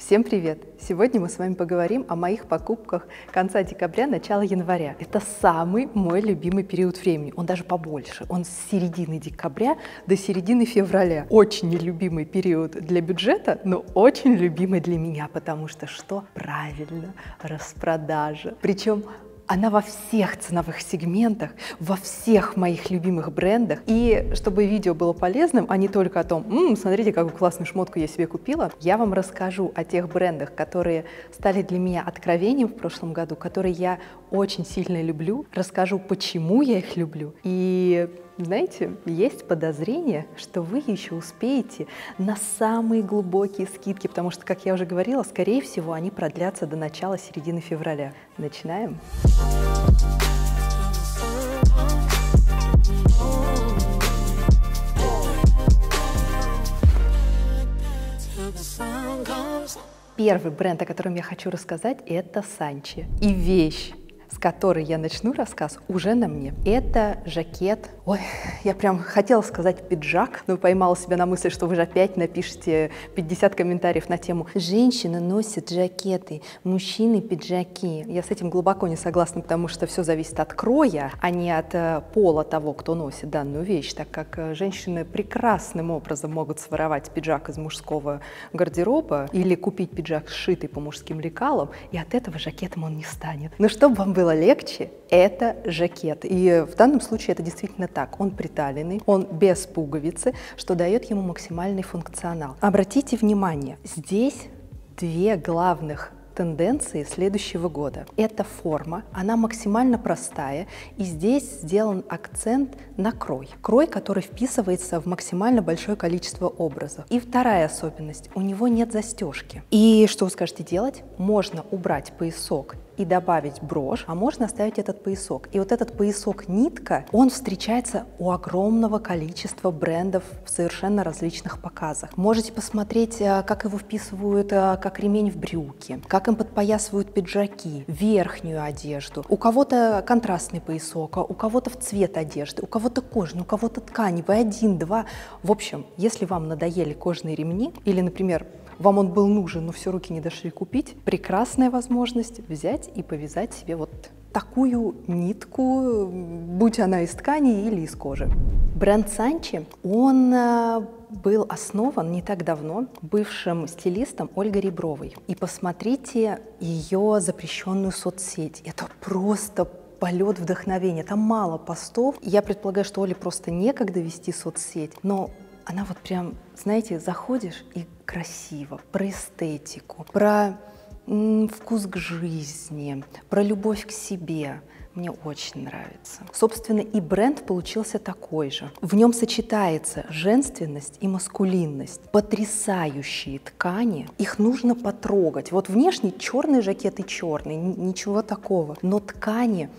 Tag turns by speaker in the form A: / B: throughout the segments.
A: Всем привет! Сегодня мы с вами поговорим о моих покупках конца декабря, начала января. Это самый мой любимый период времени. Он даже побольше. Он с середины декабря до середины февраля. Очень нелюбимый период для бюджета, но очень любимый для меня, потому что что? Правильно, распродажа. Причем она во всех ценовых сегментах, во всех моих любимых брендах. И чтобы видео было полезным, а не только о том, М, смотрите, какую классную шмотку я себе купила, я вам расскажу о тех брендах, которые стали для меня откровением в прошлом году, которые я очень сильно люблю, расскажу, почему я их люблю. И знаете, есть подозрение, что вы еще успеете на самые глубокие скидки, потому что, как я уже говорила, скорее всего, они продлятся до начала середины февраля. Начинаем. Первый бренд, о котором я хочу рассказать, это Санчи. И вещь, с которой я начну рассказ, уже на мне. Это жакет. Ой, я прям хотела сказать пиджак, но поймала себя на мысли, что вы же опять напишите 50 комментариев на тему «Женщины носят жакеты, мужчины пиджаки». Я с этим глубоко не согласна, потому что все зависит от кроя, а не от э, пола того, кто носит данную вещь, так как э, женщины прекрасным образом могут своровать пиджак из мужского гардероба или купить пиджак, сшитый по мужским лекалам, и от этого жакетом он не станет. Но чтобы вам было было легче, это жакет. И в данном случае это действительно так. Он приталенный, он без пуговицы, что дает ему максимальный функционал. Обратите внимание, здесь две главных тенденции следующего года. Это форма, она максимально простая, и здесь сделан акцент на крой. Крой, который вписывается в максимально большое количество образов. И вторая особенность, у него нет застежки. И что вы скажете делать? Можно убрать поясок и добавить брошь, а можно оставить этот поясок. И вот этот поясок-нитка, он встречается у огромного количества брендов в совершенно различных показах. Можете посмотреть, э, как его вписывают э, как ремень в брюки, как им подпоясывают пиджаки, верхнюю одежду. У кого-то контрастный поясок, а у кого-то в цвет одежды, у кого-то кожный, у кого-то тканевый, один, два. В общем, если вам надоели кожные ремни или, например, вам он был нужен, но все руки не дошли купить, прекрасная возможность взять и повязать себе вот такую нитку, будь она из ткани или из кожи. Бренд Санчи, он э, был основан не так давно бывшим стилистом Ольгой Ребровой. И посмотрите ее запрещенную соцсеть. Это просто полет вдохновения. Там мало постов. Я предполагаю, что Оле просто некогда вести соцсеть, но она вот прям, знаете, заходишь и красиво, про эстетику, про вкус к жизни, про любовь к себе. Мне очень нравится. Собственно, и бренд получился такой же. В нем сочетается женственность и маскулинность. Потрясающие ткани. Их нужно потрогать. Вот внешне черный жакет и черный, ничего такого. Но ткани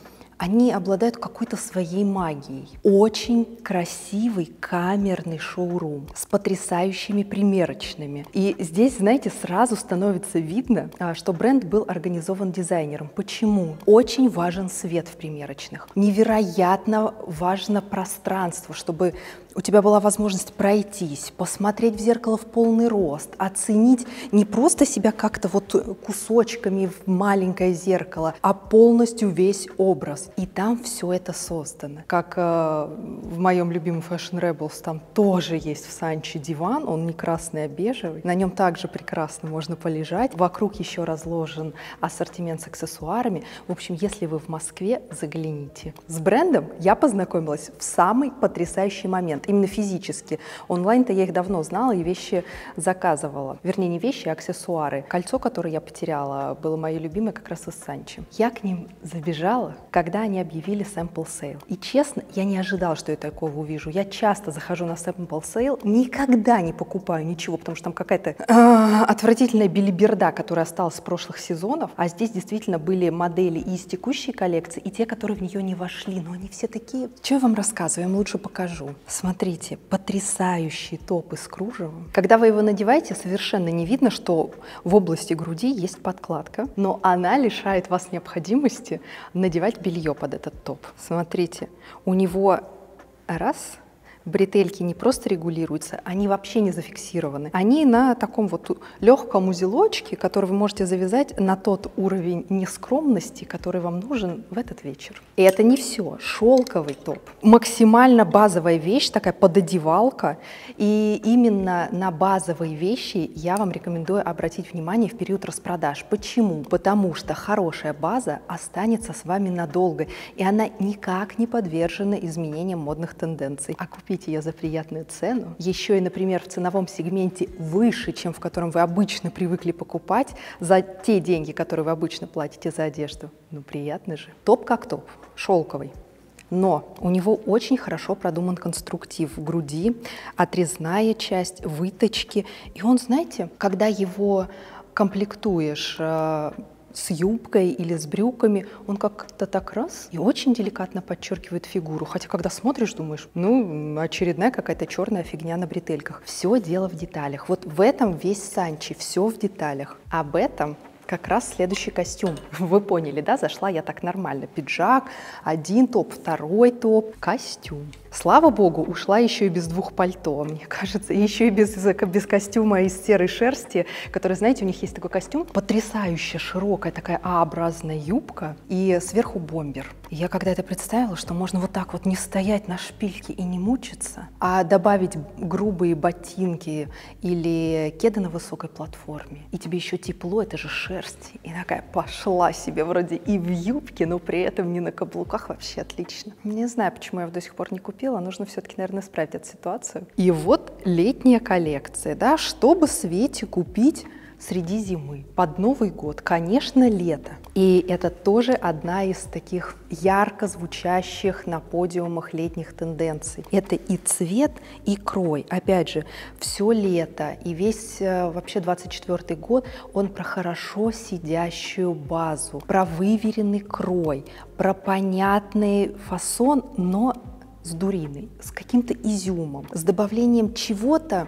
A: они обладают какой-то своей магией. Очень красивый камерный шоурум с потрясающими примерочными. И здесь, знаете, сразу становится видно, а, что бренд был организован дизайнером. Почему? Очень важен свет в примерочных. Невероятно важно пространство, чтобы у тебя была возможность пройтись, посмотреть в зеркало в полный рост, оценить не просто себя как-то вот кусочками в маленькое зеркало, а полностью весь образ. И там все это создано. Как э, в моем любимом Fashion Rebels, там тоже есть в Санче диван, он не красный, а бежевый. На нем также прекрасно можно полежать. Вокруг еще разложен ассортимент с аксессуарами. В общем, если вы в Москве, загляните. С брендом я познакомилась в самый потрясающий момент момент, именно физически. Онлайн-то я их давно знала и вещи заказывала. Вернее, не вещи, а аксессуары. Кольцо, которое я потеряла, было мое любимое как раз из Санчи. Я к ним забежала, когда они объявили sample sale. И честно, я не ожидала, что я такого увижу. Я часто захожу на sample sale, никогда не покупаю ничего, потому что там какая-то э, отвратительная билиберда, которая осталась с прошлых сезонов. А здесь действительно были модели и из текущей коллекции, и те, которые в нее не вошли. Но они все такие... Что я вам рассказываю? Я вам лучше покажу. Смотрите Смотрите, потрясающий топ из кружева. Когда вы его надеваете, совершенно не видно, что в области груди есть подкладка, но она лишает вас необходимости надевать белье под этот топ. Смотрите, у него раз бретельки не просто регулируются, они вообще не зафиксированы. Они на таком вот легком узелочке, который вы можете завязать на тот уровень нескромности, который вам нужен в этот вечер. И это не все. Шелковый топ. Максимально базовая вещь, такая пододевалка. И именно на базовые вещи я вам рекомендую обратить внимание в период распродаж. Почему? Потому что хорошая база останется с вами надолго, и она никак не подвержена изменениям модных тенденций. А купить ее за приятную цену, еще и, например, в ценовом сегменте выше, чем в котором вы обычно привыкли покупать, за те деньги, которые вы обычно платите за одежду, ну приятно же. Топ как топ, шелковый. Но у него очень хорошо продуман конструктив груди, отрезная часть, выточки. И он, знаете, когда его комплектуешь э, с юбкой или с брюками, он как-то так раз и очень деликатно подчеркивает фигуру. Хотя, когда смотришь, думаешь, ну, очередная какая-то черная фигня на бретельках. Все дело в деталях. Вот в этом весь Санчи, все в деталях. Об этом как раз следующий костюм. Вы поняли, да? Зашла я так нормально. Пиджак, один топ, второй топ, костюм. Слава богу, ушла еще и без двух пальто, мне кажется, еще и без, без костюма из серой шерсти, который, знаете, у них есть такой костюм, потрясающе широкая такая А-образная юбка и сверху бомбер. Я когда это представила, что можно вот так вот не стоять на шпильке и не мучиться, а добавить грубые ботинки или кеды на высокой платформе, и тебе еще тепло, это же шерсть, и такая пошла себе вроде и в юбке, но при этом не на каблуках, вообще отлично. Не знаю, почему я до сих пор не купила купила, нужно все-таки, наверное, исправить эту ситуацию. И вот летняя коллекция, да, чтобы Свете купить среди зимы, под Новый год, конечно, лето. И это тоже одна из таких ярко звучащих на подиумах летних тенденций. Это и цвет, и крой. Опять же, все лето и весь э, вообще 24 год, он про хорошо сидящую базу, про выверенный крой, про понятный фасон, но с дуриной, с каким-то изюмом, с добавлением чего-то,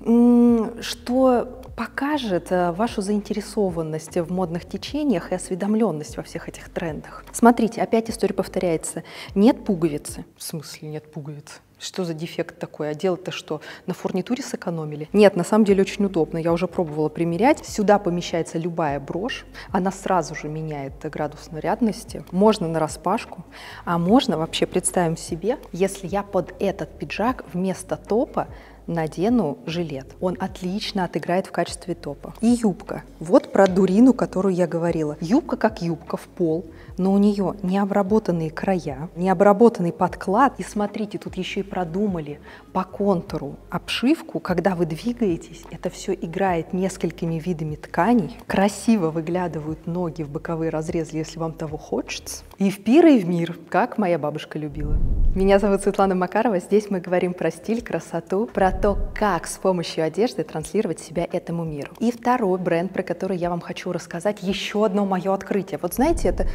A: что покажет э, вашу заинтересованность в модных течениях и осведомленность во всех этих трендах. Смотрите, опять история повторяется. Нет пуговицы. В смысле нет пуговицы? Что за дефект такой? А дело-то что? На фурнитуре сэкономили? Нет, на самом деле очень удобно. Я уже пробовала примерять. Сюда помещается любая брошь. Она сразу же меняет градус нарядности. Можно на распашку, а можно вообще представим себе, если я под этот пиджак вместо топа надену жилет. Он отлично отыграет в качестве топа. И юбка. Вот про дурину, которую я говорила. Юбка как юбка в пол, но у нее не обработанные края, не обработанный подклад. И смотрите, тут еще и продумали по контуру обшивку. Когда вы двигаетесь, это все играет несколькими видами тканей. Красиво выглядывают ноги в боковые разрезы, если вам того хочется. И в пир, и в мир, как моя бабушка любила. Меня зовут Светлана Макарова. Здесь мы говорим про стиль, красоту, про то, как с помощью одежды транслировать себя этому миру. И второй бренд, про который я вам хочу рассказать, еще одно мое открытие. Вот знаете, это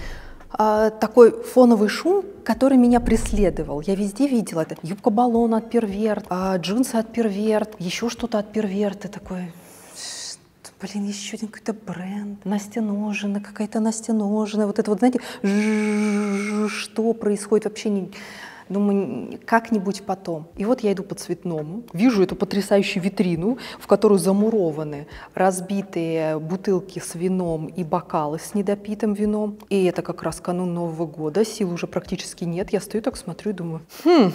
A: такой фоновый шум, который меня преследовал. Я везде видела это. Юбка-баллон от Перверт, а, джинсы от Перверт, еще что-то от Перверт. И такой, блин, еще один какой-то бренд, Настя Ножина, какая-то Настя Ножина, вот это вот, знаете, что происходит вообще не... Думаю, как-нибудь потом. И вот я иду по цветному, вижу эту потрясающую витрину, в которую замурованы разбитые бутылки с вином и бокалы с недопитым вином. И это как раз канун Нового года, сил уже практически нет. Я стою так смотрю и думаю, хм,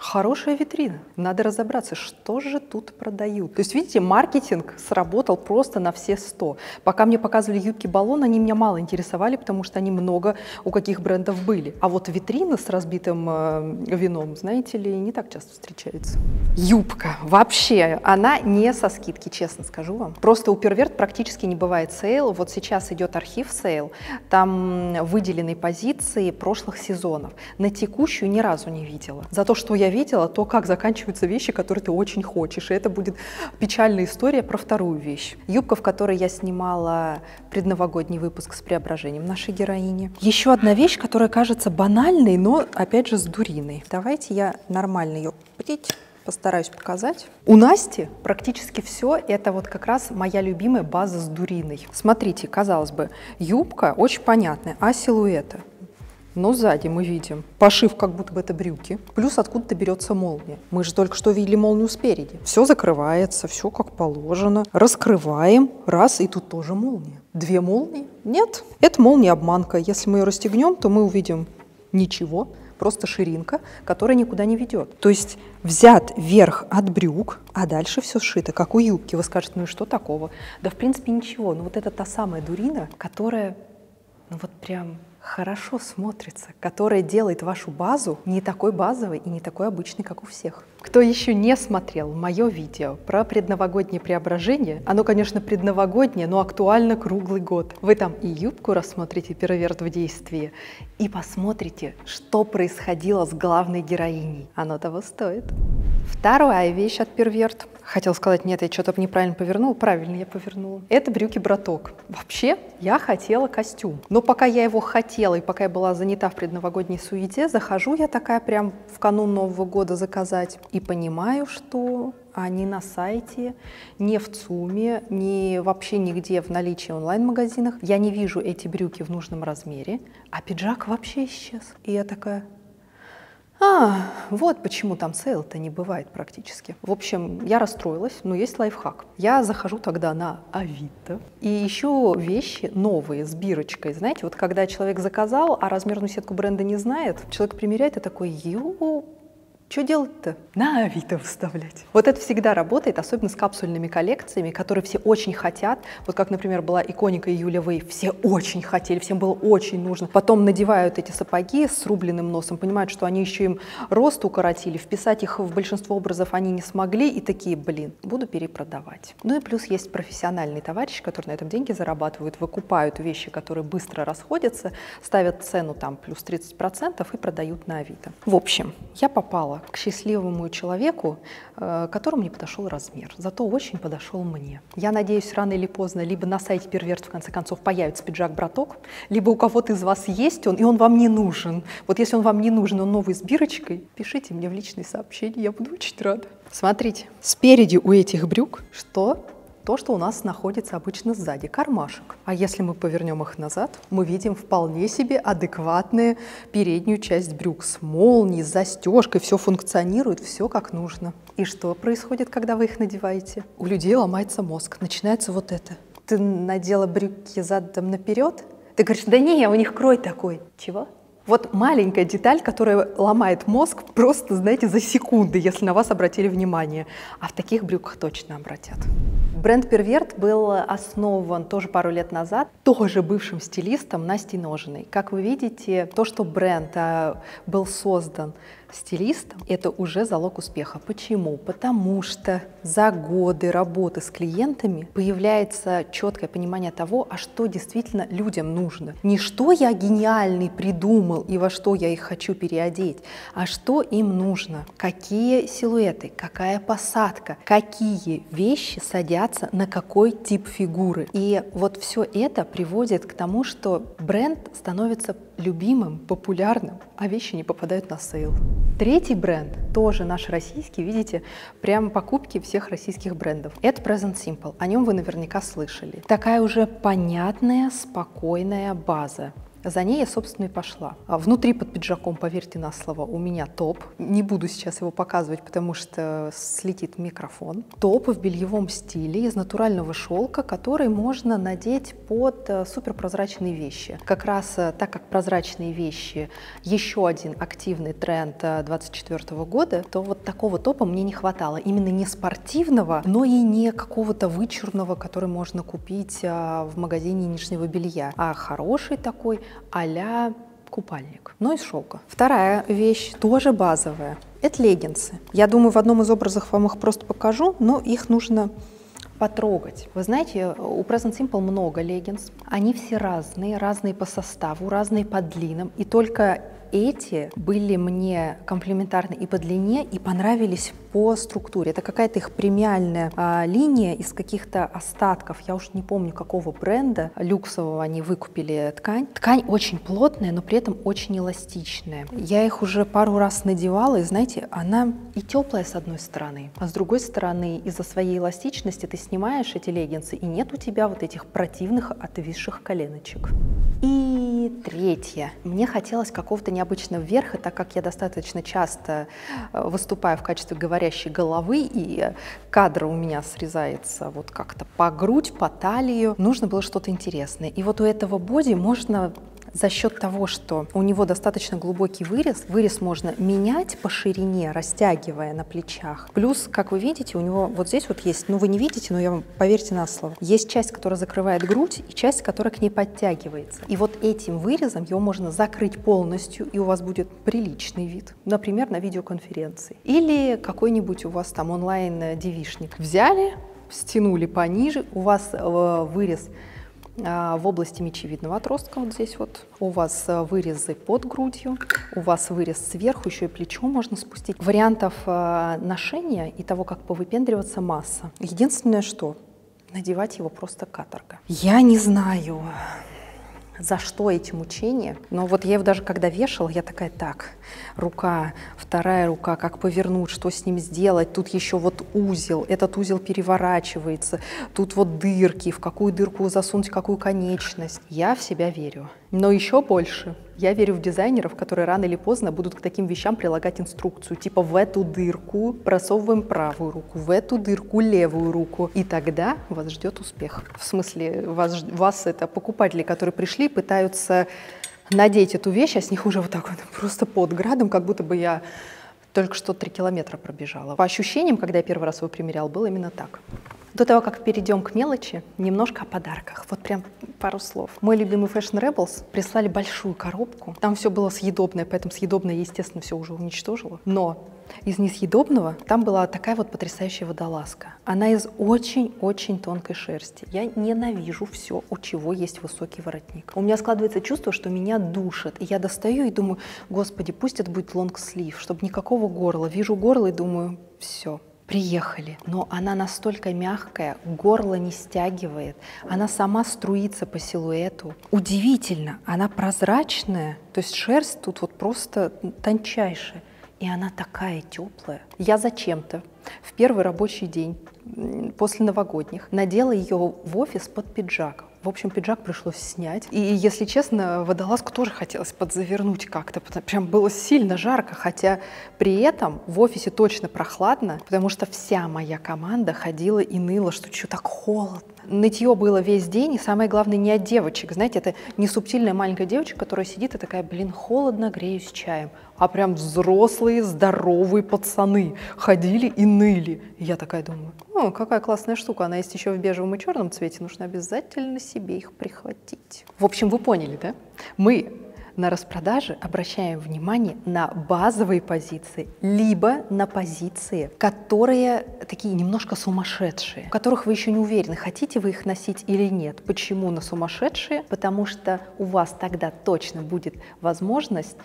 A: Хорошая витрина. Надо разобраться, что же тут продают. То есть, видите, маркетинг сработал просто на все сто. Пока мне показывали юбки-баллон, они меня мало интересовали, потому что они много у каких брендов были. А вот витрина с разбитым э, вином, знаете ли, не так часто встречается. Юбка. Вообще, она не со скидки, честно скажу вам. Просто у Pervert практически не бывает sale. Вот сейчас идет архив sale. Там выделены позиции прошлых сезонов. На текущую ни разу не видела. За то, что я видела, то, как заканчиваются вещи, которые ты очень хочешь. И это будет печальная история про вторую вещь. Юбка, в которой я снимала предновогодний выпуск с преображением нашей героини. Еще одна вещь, которая кажется банальной, но опять же с дуриной. Давайте я нормально ее постараюсь показать. У Насти практически все это вот как раз моя любимая база с дуриной. Смотрите, казалось бы, юбка очень понятная, а силуэта? Но сзади мы видим пошив, как будто бы это брюки, плюс откуда-то берется молния. Мы же только что видели молнию спереди. Все закрывается, все как положено. Раскрываем, раз, и тут тоже молния. Две молнии? Нет, это молния обманка. Если мы ее расстегнем, то мы увидим ничего, просто ширинка, которая никуда не ведет. То есть взят верх от брюк, а дальше все сшито, как у юбки. Вы скажете, ну и что такого? Да в принципе ничего. Но вот это та самая дурина, которая ну вот прям хорошо смотрится, которая делает вашу базу не такой базовой и не такой обычной, как у всех. Кто еще не смотрел мое видео про предновогоднее преображение, оно, конечно, предновогоднее, но актуально круглый год. Вы там и юбку рассмотрите переверт в действии, и посмотрите, что происходило с главной героиней. Оно того стоит. Вторая вещь от перверт. Хотел сказать, нет, я что-то неправильно повернул. Правильно я повернула. Это брюки-браток. Вообще, я хотела костюм. Но пока я его хотела, и пока я была занята в предновогодней суете, захожу я такая прям в канун Нового года заказать. И понимаю, что они на сайте, не в ЦУМе, не вообще нигде в наличии онлайн-магазинах. Я не вижу эти брюки в нужном размере, а пиджак вообще исчез. И я такая, а, вот почему там сейл-то не бывает практически. В общем, я расстроилась, но есть лайфхак. Я захожу тогда на Авито и ищу вещи новые с бирочкой. Знаете, вот когда человек заказал, а размерную сетку бренда не знает, человек примеряет и такой, ю, что делать-то? На Авито вставлять. Вот это всегда работает, особенно с капсульными коллекциями, которые все очень хотят. Вот как, например, была иконика Юля Вей. Все очень хотели, всем было очень нужно. Потом надевают эти сапоги с рубленным носом, понимают, что они еще им рост укоротили, вписать их в большинство образов они не смогли, и такие, блин, буду перепродавать. Ну и плюс есть профессиональные товарищи, которые на этом деньги зарабатывают, выкупают вещи, которые быстро расходятся, ставят цену там плюс 30% и продают на Авито. В общем, я попала к счастливому человеку, э, которому не подошел размер, зато очень подошел мне. Я надеюсь, рано или поздно либо на сайте Перверт в конце концов появится пиджак-браток, либо у кого-то из вас есть он, и он вам не нужен. Вот если он вам не нужен, он новый с бирочкой, пишите мне в личные сообщения, я буду очень рада. Смотрите, спереди у этих брюк что? То, что у нас находится обычно сзади, кармашек. А если мы повернем их назад, мы видим вполне себе адекватную переднюю часть брюк с молнией, с застежкой, все функционирует, все как нужно. И что происходит, когда вы их надеваете? У людей ломается мозг, начинается вот это. Ты надела брюки задом наперед, ты говоришь, да не, у них крой такой. Чего? Вот маленькая деталь, которая ломает мозг просто, знаете, за секунды, если на вас обратили внимание. А в таких брюках точно обратят. Бренд Перверт был основан тоже пару лет назад, тоже бывшим стилистом Настей Ножиной. Как вы видите, то, что бренд а, был создан стилистом, это уже залог успеха. Почему? Потому что за годы работы с клиентами появляется четкое понимание того, а что действительно людям нужно. Не что я гениальный придумал и во что я их хочу переодеть, а что им нужно. Какие силуэты, какая посадка, какие вещи садятся на какой тип фигуры. И вот все это приводит к тому, что бренд становится любимым, популярным, а вещи не попадают на sale. Третий бренд, тоже наш российский, видите, прям покупки всех российских брендов. Это Present Simple, о нем вы наверняка слышали. Такая уже понятная, спокойная база. За ней я, собственно, и пошла. А внутри под пиджаком, поверьте на слово, у меня топ. Не буду сейчас его показывать, потому что слетит микрофон. Топ в бельевом стиле из натурального шелка, который можно надеть под э, суперпрозрачные вещи. Как раз э, так как прозрачные вещи еще один активный тренд 2024 э, года, то вот такого топа мне не хватало. Именно не спортивного, но и не какого-то вычурного, который можно купить в магазине нижнего белья, а хороший такой, а купальник, но из шелка. Вторая вещь, тоже базовая, это леггинсы. Я думаю, в одном из образов вам их просто покажу, но их нужно потрогать. Вы знаете, у Present Simple много леггинс. Они все разные, разные по составу, разные по длинам. И только эти были мне комплементарны и по длине, и понравились по структуре. Это какая-то их премиальная а, линия из каких-то остатков. Я уж не помню, какого бренда люксового они выкупили ткань. Ткань очень плотная, но при этом очень эластичная. Я их уже пару раз надевала, и знаете, она и теплая с одной стороны, а с другой стороны, из-за своей эластичности ты снимаешь эти леггинсы, и нет у тебя вот этих противных отвисших коленочек. И третье. Мне хотелось какого-то необычного верха, так как я достаточно часто э, выступаю в качестве говорящей головы, и кадр у меня срезается вот как-то по грудь, по талию. Нужно было что-то интересное. И вот у этого боди можно за счет того, что у него достаточно глубокий вырез, вырез можно менять по ширине, растягивая на плечах. Плюс, как вы видите, у него вот здесь вот есть, ну вы не видите, но я вам поверьте на слово, есть часть, которая закрывает грудь и часть, которая к ней подтягивается. И вот этим вырезом его можно закрыть полностью, и у вас будет приличный вид. Например, на видеоконференции. Или какой-нибудь у вас там онлайн-девишник. Взяли, стянули пониже, у вас э, вырез в области мечевидного отростка, вот здесь вот, у вас э, вырезы под грудью, у вас вырез сверху, еще и плечо можно спустить. Вариантов э, ношения и того, как повыпендриваться, масса. Единственное, что надевать его просто каторга. Я не знаю, за что эти мучения. Но вот я его даже когда вешала, я такая, так, рука, вторая рука, как повернуть, что с ним сделать, тут еще вот узел, этот узел переворачивается, тут вот дырки, в какую дырку засунуть какую конечность. Я в себя верю. Но еще больше я верю в дизайнеров, которые рано или поздно будут к таким вещам прилагать инструкцию, типа в эту дырку просовываем правую руку, в эту дырку левую руку, и тогда вас ждет успех. В смысле, вас, вас это покупатели, которые пришли, пытаются надеть эту вещь, а с них уже вот так вот просто под градом, как будто бы я только что три километра пробежала. По ощущениям, когда я первый раз его примерял, было именно так. До того, как перейдем к мелочи, немножко о подарках. Вот прям пару слов. Мой любимый Fashion Rebels прислали большую коробку. Там все было съедобное, поэтому съедобное, естественно, все уже уничтожило. Но из несъедобного там была такая вот потрясающая водолазка. Она из очень-очень тонкой шерсти. Я ненавижу все, у чего есть высокий воротник. У меня складывается чувство, что меня душит. И я достаю и думаю, господи, пусть это будет лонг-слив, чтобы никакого горла. Вижу горло и думаю, все, приехали. Но она настолько мягкая, горло не стягивает, она сама струится по силуэту. Удивительно, она прозрачная, то есть шерсть тут вот просто тончайшая. И она такая теплая. Я зачем-то в первый рабочий день после новогодних надела ее в офис под пиджак. В общем, пиджак пришлось снять. И, если честно, водолазку тоже хотелось подзавернуть как-то. Прям было сильно жарко, хотя при этом в офисе точно прохладно, потому что вся моя команда ходила и ныла, что что так холодно. Нытье было весь день, и самое главное, не от девочек. Знаете, это не субтильная маленькая девочка, которая сидит и такая, блин, холодно, греюсь чаем. А прям взрослые, здоровые пацаны ходили и ныли. И я такая думаю, о, какая классная штука, она есть еще в бежевом и черном цвете, нужно обязательно себе их прихватить. В общем, вы поняли, да? Мы на распродаже обращаем внимание на базовые позиции, либо на позиции, которые такие немножко сумасшедшие, в которых вы еще не уверены, хотите вы их носить или нет. Почему на сумасшедшие? Потому что у вас тогда точно будет возможность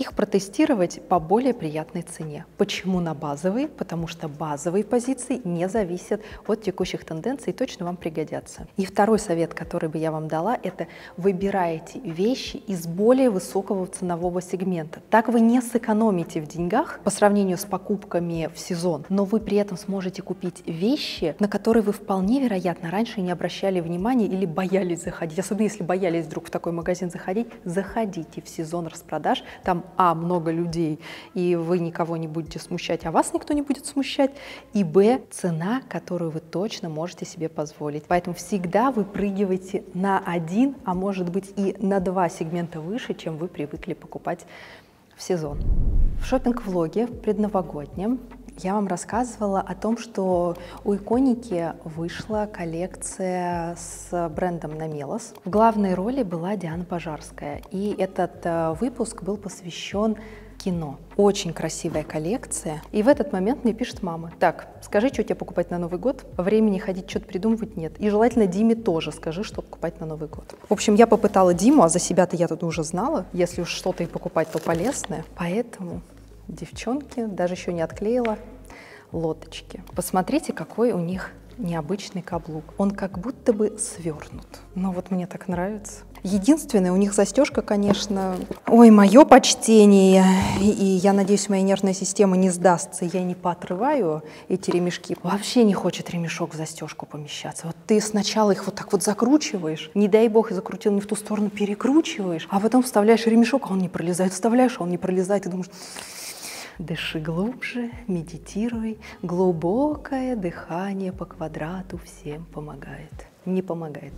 A: их протестировать по более приятной цене. Почему на базовые? Потому что базовые позиции не зависят от текущих тенденций и точно вам пригодятся. И второй совет, который бы я вам дала, это выбирайте вещи из более высокого ценового сегмента. Так вы не сэкономите в деньгах по сравнению с покупками в сезон, но вы при этом сможете купить вещи, на которые вы вполне вероятно раньше не обращали внимания или боялись заходить. Особенно если боялись вдруг в такой магазин заходить, заходите в сезон распродаж, там а, много людей, и вы никого не будете смущать, а вас никто не будет смущать, и б, цена, которую вы точно можете себе позволить. Поэтому всегда выпрыгивайте на один, а может быть и на два сегмента выше, чем вы привыкли покупать в сезон. В шопинг-влоге предновогоднем я вам рассказывала о том, что у Иконики вышла коллекция с брендом Намелос. В главной роли была Диана Пожарская, и этот э, выпуск был посвящен кино. Очень красивая коллекция. И в этот момент мне пишет мама, так, скажи, что тебе покупать на Новый год. Времени ходить, что-то придумывать нет. И желательно Диме тоже скажи, что покупать на Новый год. В общем, я попытала Диму, а за себя-то я тут уже знала. Если уж что-то и покупать, то полезное. Поэтому девчонки, даже еще не отклеила лоточки. Посмотрите, какой у них необычный каблук. Он как будто бы свернут. Но вот мне так нравится. Единственное, у них застежка, конечно, ой, мое почтение, и я надеюсь, моя нервная система не сдастся, я не поотрываю эти ремешки. Вообще не хочет ремешок в застежку помещаться. Вот ты сначала их вот так вот закручиваешь, не дай бог, и закрутил не в ту сторону, перекручиваешь, а потом вставляешь ремешок, а он не пролезает, вставляешь, а он не пролезает, и думаешь, Дыши глубже, медитируй. Глубокое дыхание по квадрату всем помогает. Не помогает.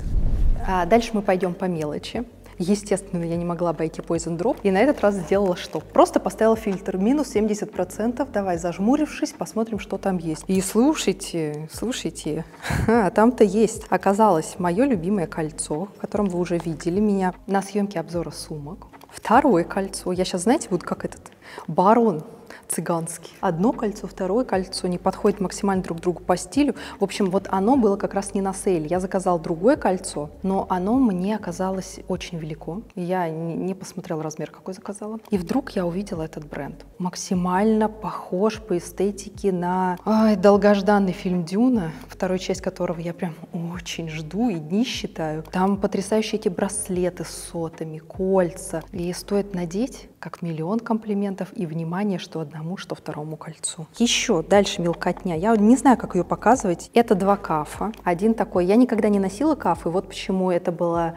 A: А дальше мы пойдем по мелочи. Естественно, я не могла обойти Poison Drop. И на этот раз сделала что? Просто поставила фильтр. Минус 70%. Давай, зажмурившись, посмотрим, что там есть. И слушайте, слушайте, а там-то есть. Оказалось, мое любимое кольцо, в котором вы уже видели меня на съемке обзора сумок. Второе кольцо. Я сейчас, знаете, буду как этот барон цыганский. Одно кольцо, второе кольцо не подходит максимально друг другу по стилю. В общем, вот оно было как раз не на сейле. Я заказала другое кольцо, но оно мне оказалось очень велико. Я не посмотрела размер, какой заказала. И вдруг я увидела этот бренд. Максимально похож по эстетике на ой, долгожданный фильм «Дюна», второй часть которого я прям очень жду и дни считаю. Там потрясающие эти браслеты с сотами, кольца. И стоит надеть, как миллион комплиментов и внимание, что одному, что второму кольцу. Еще дальше мелкотня. Я не знаю, как ее показывать. Это два кафа. Один такой. Я никогда не носила каф, и вот почему это было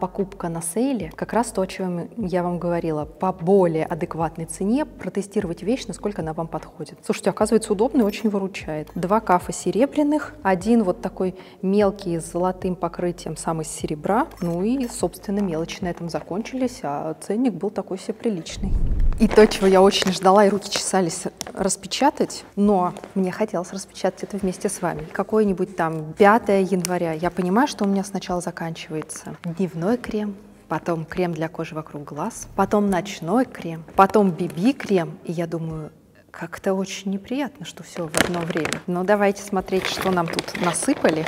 A: покупка на сейле, как раз то, о чем я вам говорила, по более адекватной цене протестировать вещь, насколько она вам подходит. Слушайте, оказывается, удобно и очень выручает. Два кафа серебряных, один вот такой мелкий с золотым покрытием, сам из серебра, ну и, собственно, мелочи на этом закончились, а ценник был такой себе приличный. И то, чего я очень ждала, и руки чесались распечатать, но мне хотелось распечатать это вместе с вами. Какой-нибудь там 5 января. Я понимаю, что у меня сначала заканчивается дневной крем, потом крем для кожи вокруг глаз, потом ночной крем, потом BB-крем. И я думаю, как-то очень неприятно, что все в одно время. Но давайте смотреть, что нам тут насыпали.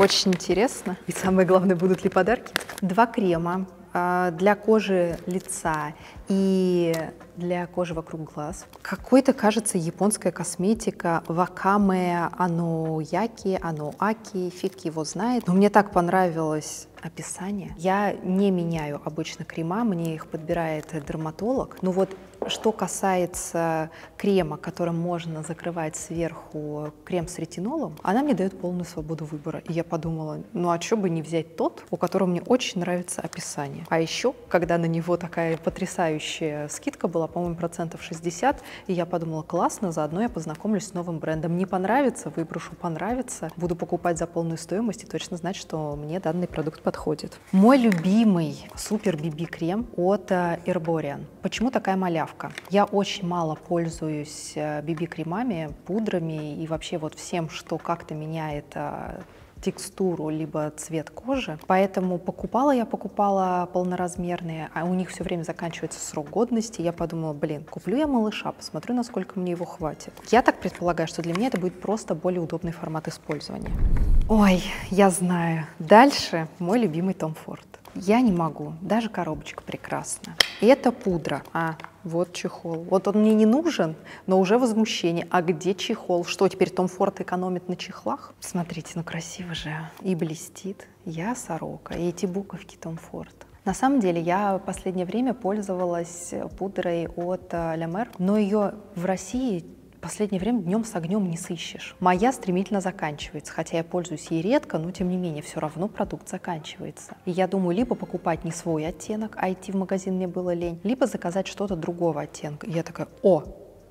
A: Очень интересно. И самое главное, будут ли подарки. Два крема а, для кожи лица и для кожи вокруг глаз. Какой-то, кажется, японская косметика Вакаме Анояки, Аноаки, фиг его знает. Но мне так понравилось описание. Я не меняю обычно крема, мне их подбирает дерматолог. Но вот что касается крема, которым можно закрывать сверху крем с ретинолом, она мне дает полную свободу выбора. И я подумала, ну а что бы не взять тот, у которого мне очень нравится описание. А еще, когда на него такая потрясающая скидка была, по-моему, процентов 60, и я подумала, классно, заодно я познакомлюсь с новым брендом. Не понравится, выброшу, понравится, буду покупать за полную стоимость и точно знать, что мне данный продукт подходит. Мой любимый супер BB крем от Herborian. Почему такая малявка? Я очень мало пользуюсь BB-кремами, э, пудрами и вообще вот всем, что как-то меняет э, текстуру либо цвет кожи. Поэтому покупала я, покупала полноразмерные, а у них все время заканчивается срок годности. Я подумала, блин, куплю я малыша, посмотрю, насколько мне его хватит. Я так предполагаю, что для меня это будет просто более удобный формат использования. Ой, я знаю. Дальше мой любимый Том Форд. Я не могу, даже коробочка прекрасна. Это пудра. А, вот чехол. Вот он мне не нужен, но уже возмущение. А где чехол? Что, теперь Том Форд экономит на чехлах? Смотрите, ну красиво же. И блестит. Я сорока. И эти буковки Том Форд. На самом деле я в последнее время пользовалась пудрой от La Mer, но ее в России последнее время днем с огнем не сыщешь. Моя стремительно заканчивается, хотя я пользуюсь ей редко, но тем не менее все равно продукт заканчивается. И я думаю, либо покупать не свой оттенок, а идти в магазин мне было лень, либо заказать что-то другого оттенка. И я такая, о,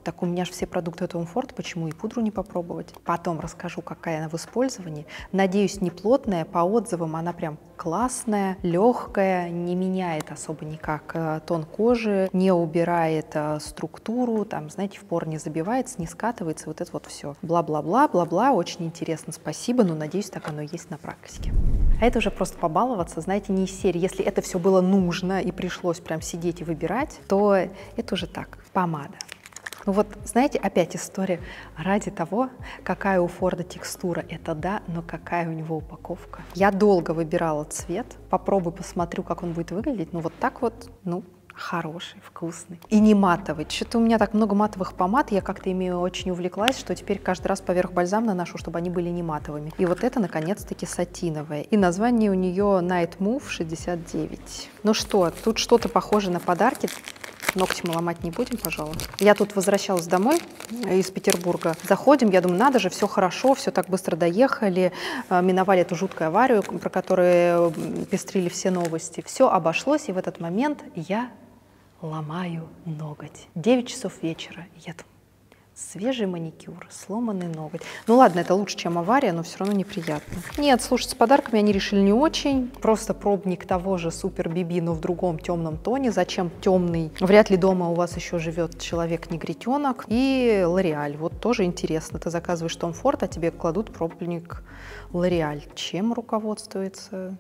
A: так у меня же все продукты Tom Ford, почему и пудру не попробовать? Потом расскажу, какая она в использовании. Надеюсь, не плотная, по отзывам она прям классная, легкая, не меняет особо никак э, тон кожи, не убирает э, структуру, там, знаете, в пор не забивается, не скатывается, вот это вот все. Бла-бла-бла, бла-бла, очень интересно, спасибо, но надеюсь, так оно и есть на практике. А это уже просто побаловаться, знаете, не из серии. Если это все было нужно и пришлось прям сидеть и выбирать, то это уже так, помада. Ну вот, знаете, опять история ради того, какая у Форда текстура, это да, но какая у него упаковка. Я долго выбирала цвет, попробую, посмотрю, как он будет выглядеть, ну вот так вот, ну, хороший, вкусный и не матовый. Что-то у меня так много матовых помад, я как-то ими очень увлеклась, что теперь каждый раз поверх бальзам наношу, чтобы они были не матовыми. И вот это, наконец-таки, сатиновое. И название у нее Night Move 69. Ну что, тут что-то похоже на подарки. Ногти мы ломать не будем, пожалуй. Я тут возвращалась домой из Петербурга. Заходим, я думаю, надо же, все хорошо, все так быстро доехали, э, миновали эту жуткую аварию, про которую пестрили все новости. Все обошлось, и в этот момент я ломаю ноготь. 9 часов вечера. Я думаю, Свежий маникюр, сломанный ноготь. Ну ладно, это лучше, чем авария, но все равно неприятно. Нет, слушать с подарками они решили не очень. Просто пробник того же Супер Биби, но в другом темном тоне. Зачем темный? Вряд ли дома у вас еще живет человек-негритенок. И Лореаль. Вот тоже интересно. Ты заказываешь Том Форд, а тебе кладут пробник Лореаль. Чем руководствуется?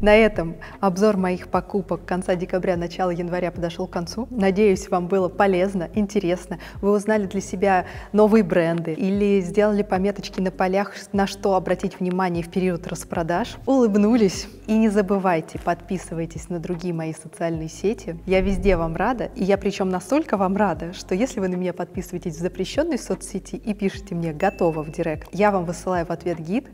A: На этом обзор моих покупок конца декабря, начала января подошел к концу. Надеюсь, вам было полезно, интересно. Вы узнали для себя новые бренды или сделали пометочки на полях, на что обратить внимание в период распродаж. Улыбнулись. И не забывайте, подписывайтесь на другие мои социальные сети. Я везде вам рада, и я причем настолько вам рада, что если вы на меня подписываетесь в запрещенной соцсети и пишете мне «готово» в директ, я вам высылаю в ответ гид,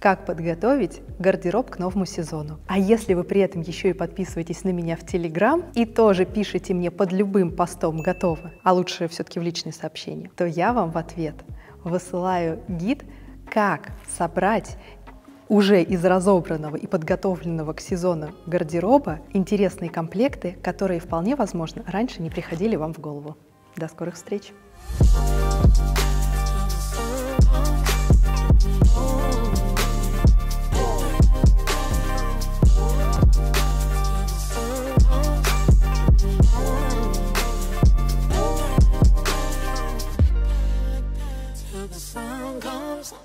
A: как подготовить гардероб к новому сезону. А если вы при этом еще и подписываетесь на меня в Телеграм и тоже пишете мне под любым постом «готово», а лучше все-таки в личные сообщения, то я вам в ответ высылаю гид, как собрать уже из разобранного и подготовленного к сезону гардероба интересные комплекты, которые вполне возможно раньше не приходили вам в голову. До скорых встреч! comes.